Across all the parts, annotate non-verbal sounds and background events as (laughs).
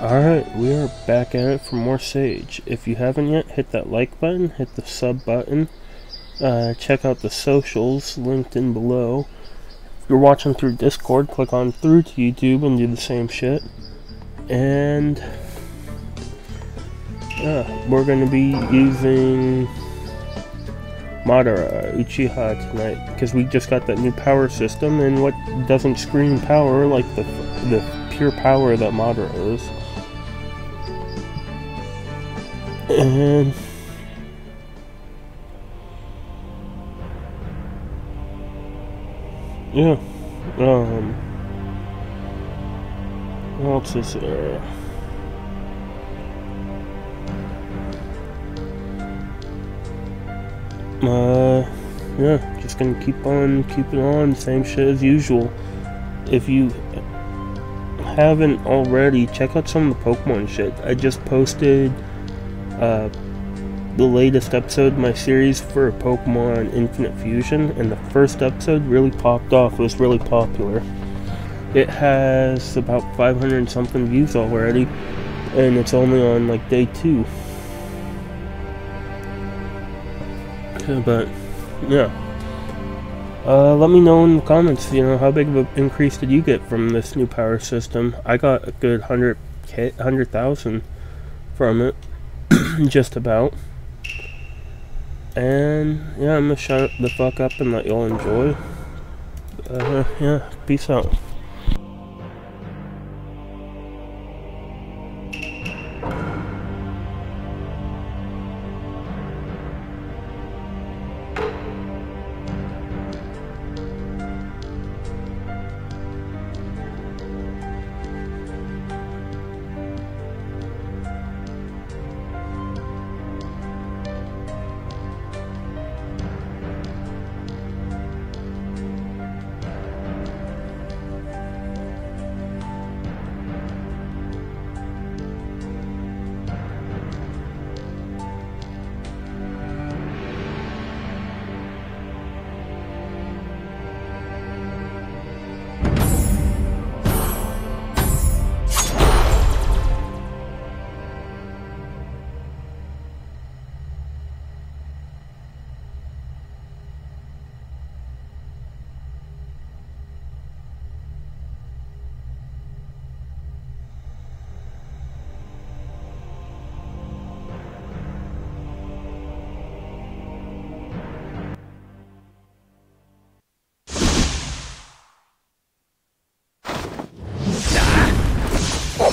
Alright, we are back at it for more Sage. If you haven't yet, hit that like button, hit the sub button, uh, check out the socials linked in below. If you're watching through Discord, click on through to YouTube and do the same shit. And yeah, we're to be using Madara Uchiha tonight because we just got that new power system and what doesn't screen power like the the pure power that Madara is. And yeah, um, what is there? Uh, yeah, just gonna keep on keeping on, same shit as usual. If you haven't already, check out some of the Pokemon shit. I just posted uh, the latest episode of my series for Pokemon Infinite Fusion, and the first episode really popped off. It was really popular. It has about 500 something views already, and it's only on like day two. But, yeah. Uh, let me know in the comments, you know, how big of an increase did you get from this new power system? I got a good 100 100,000 from it. (clears throat) just about. And yeah, I'm gonna shut the fuck up and let y'all enjoy. Uh, yeah, peace out.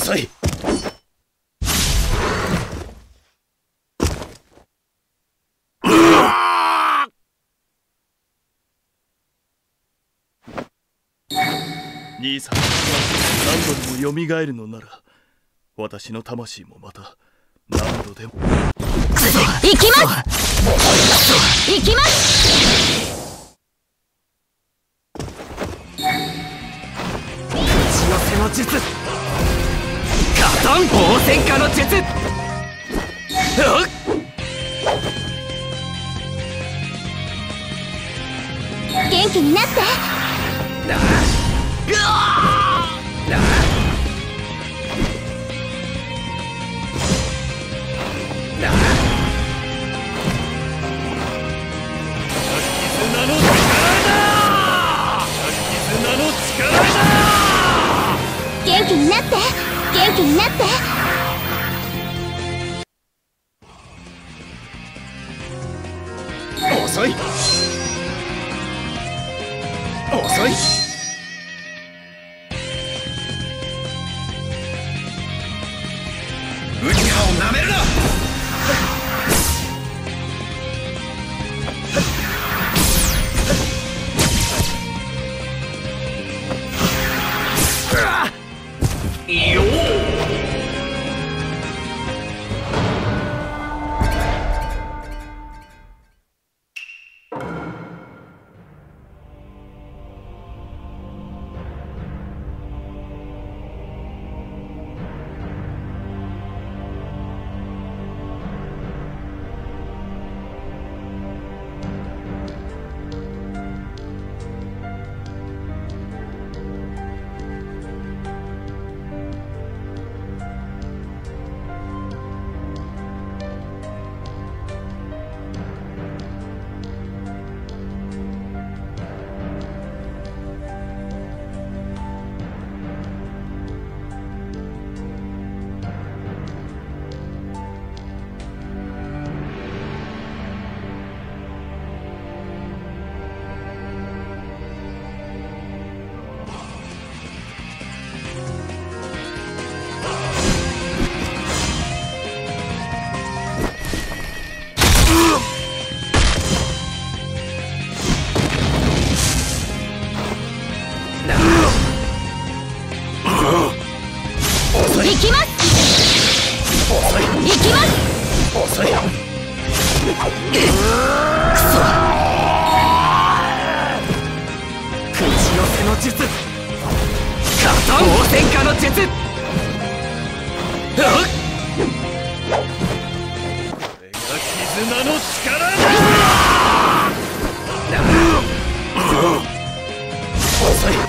遅い。兄さん。が何度でもよみがえるのなら私の魂もまた何度でも。行きます！行きます！血寄せの術ガトン応戦火の術。っ。元気になって。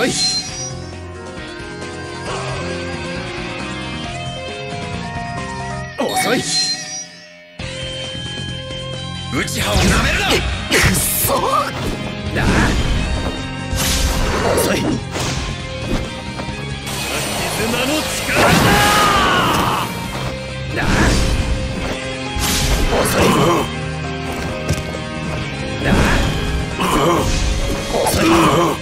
そい。遅い。内葉をなめるな。くっそだ遅い。絆の力だだ遅い。だ遅い。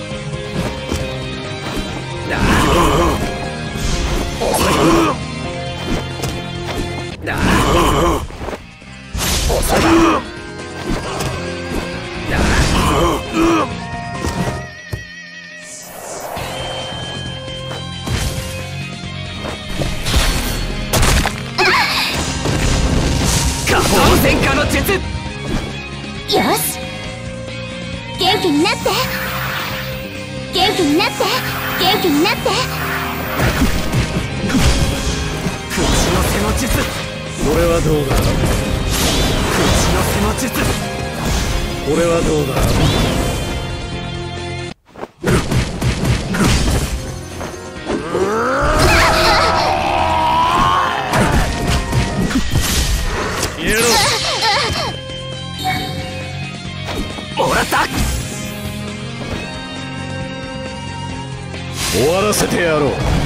Ah! (laughs) faceteiro.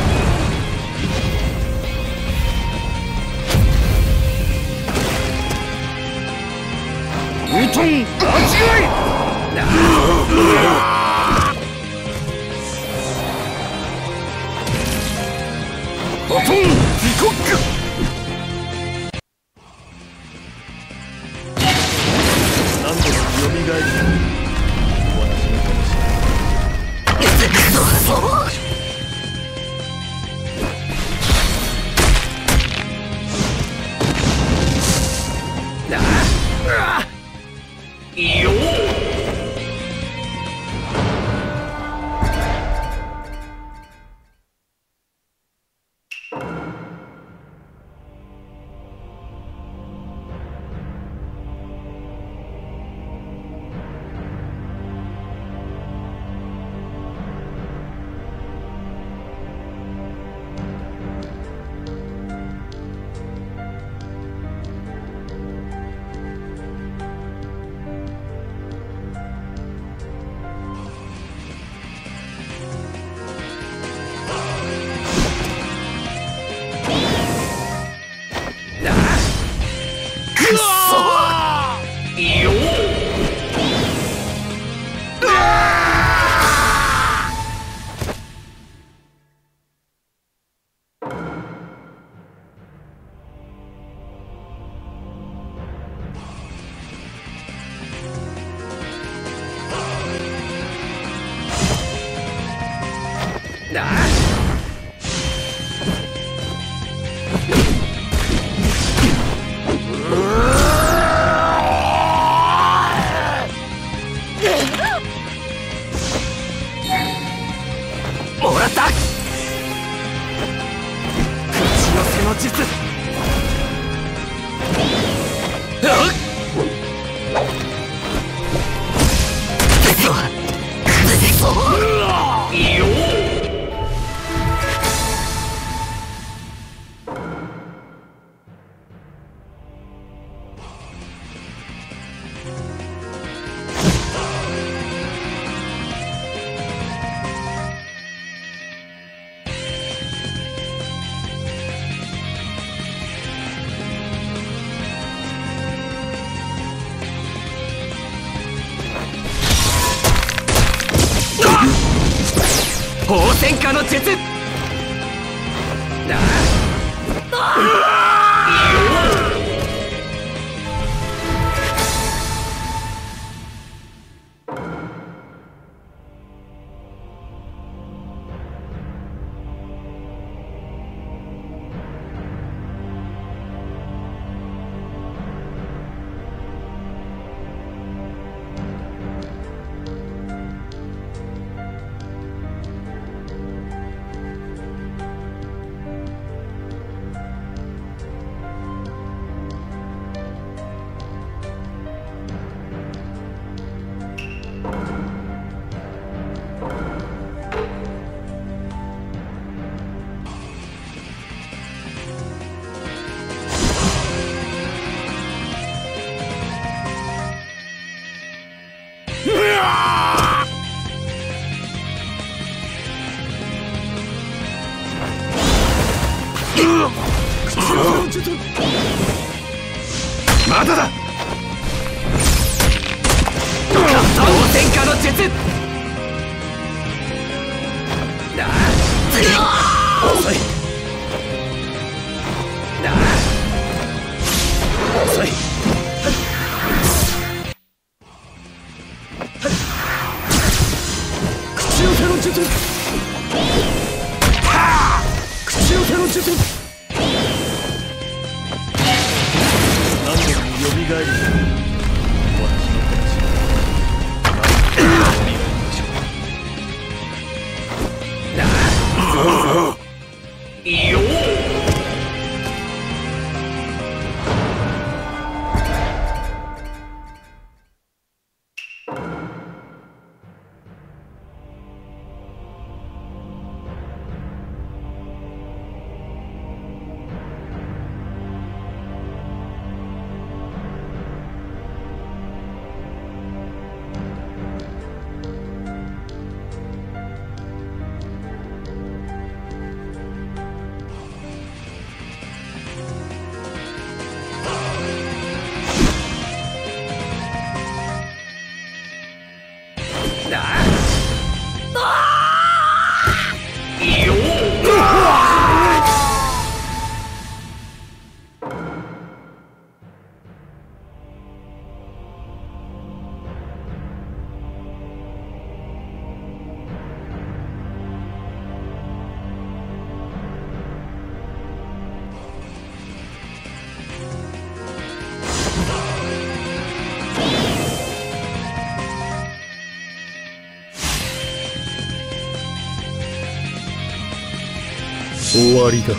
わりだ。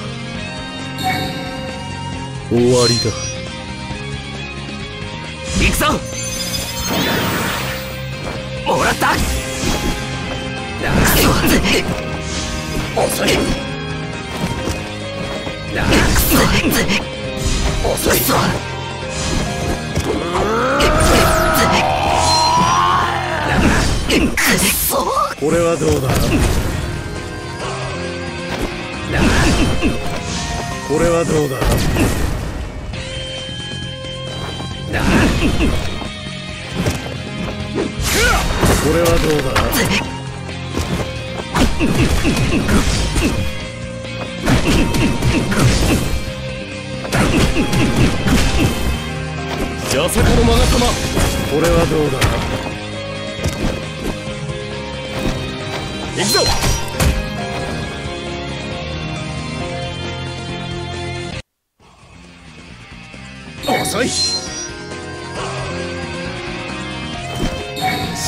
終わりだ。行くぞ。もらった。遅い。遅い。ぞこれはどうだこれはどうだ？これはどうだ？のマガ様これはどうだ？行くぞ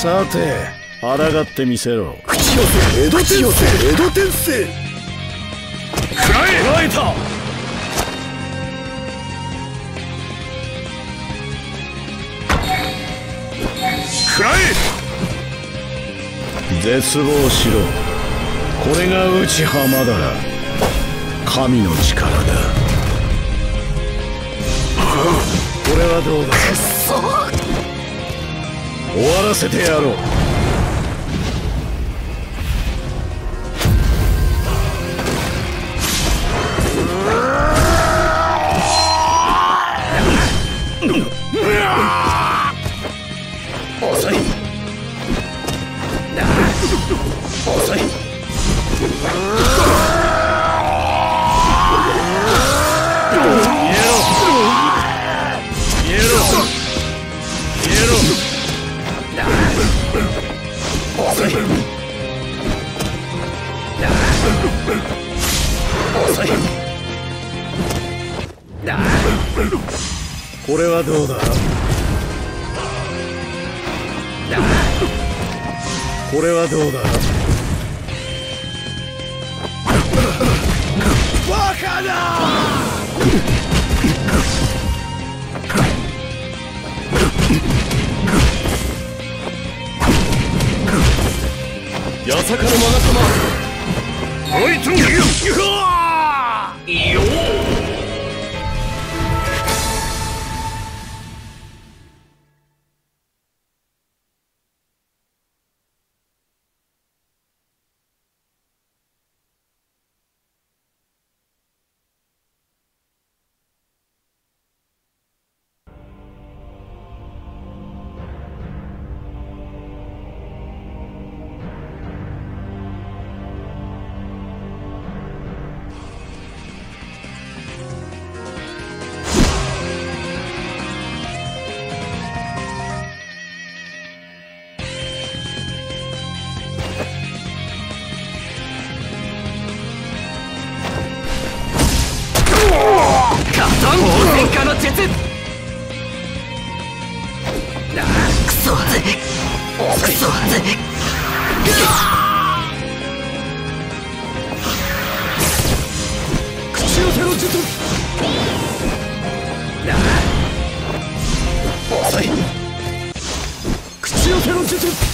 さて。抗ってみせろ。口寄せ江戸天聖江戸天らえた。食らえ。絶望しろ。これが内浜だ神の力だ。これはどうだ？終わらせてやろう。遅い。遅い。これはどうだ？これはどうだ？バカだ！やさかのまなさまおいと口寄せの術。